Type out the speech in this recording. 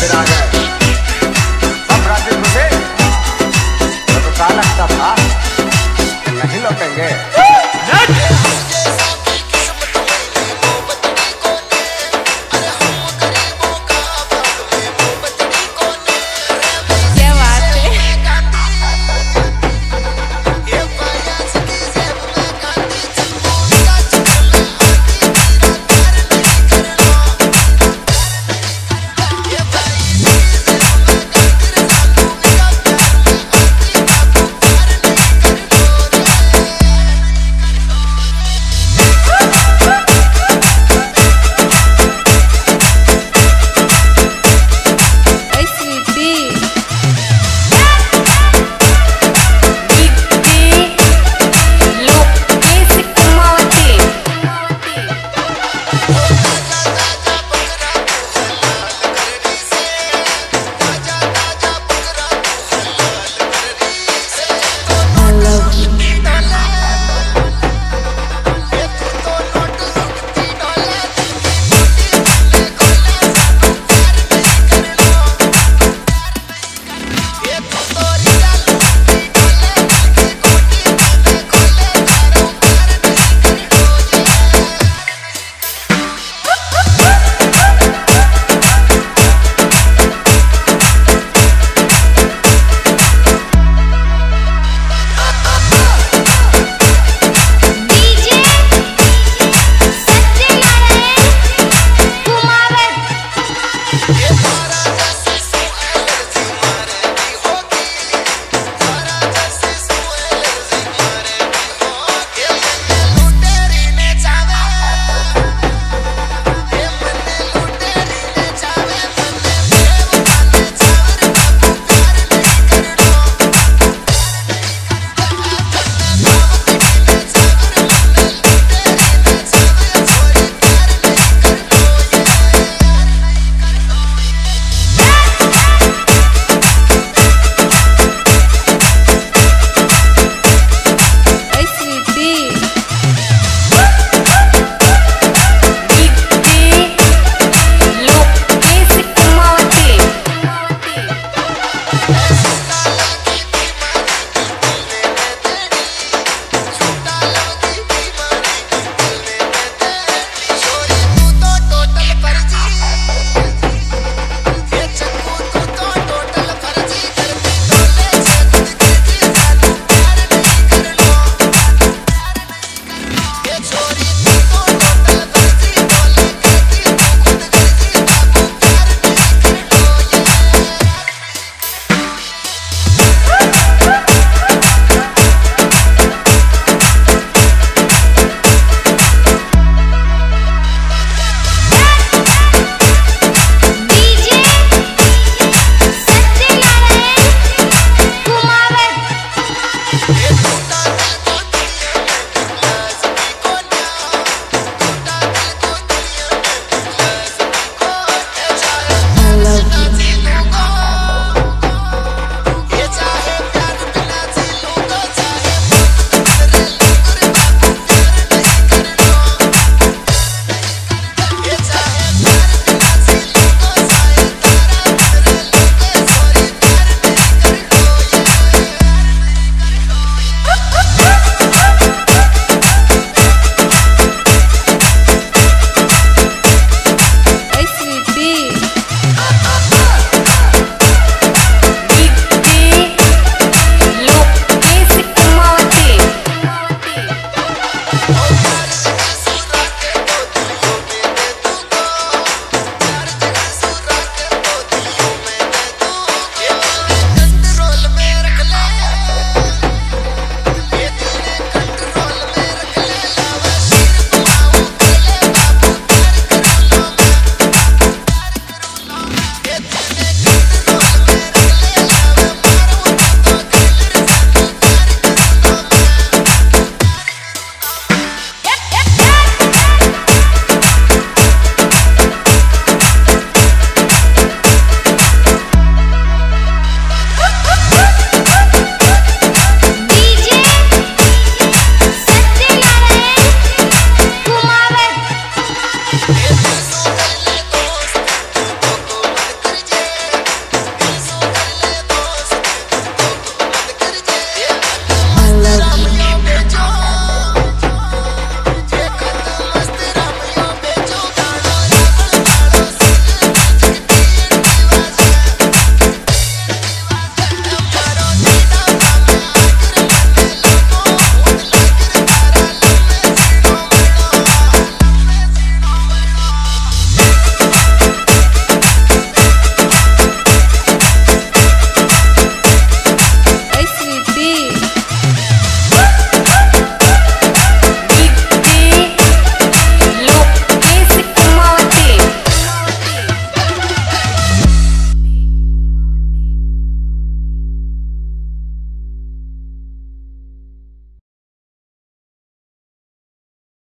फिर आ गए सब राज़ी घुसे तो कहा लगता था नहीं लौटेंगे।